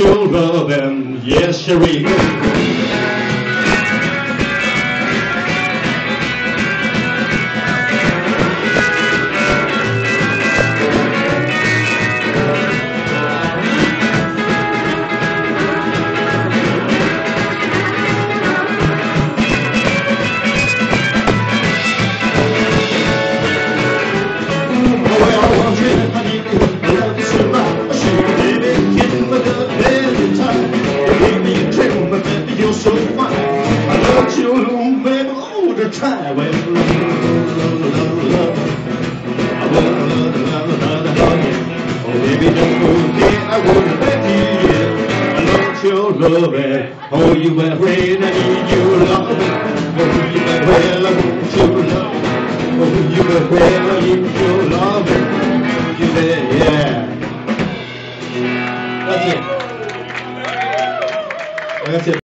older than yesterday. Love you. Well, love, love, love, love. I love, love, love, love. Oh, baby, don't forget, I wanna let you in. I love your loving. Oh, you went when I need your loving. Oh, you well, I want your loving. Oh, you went well, I need your loving. You yeah. That's it. That's it.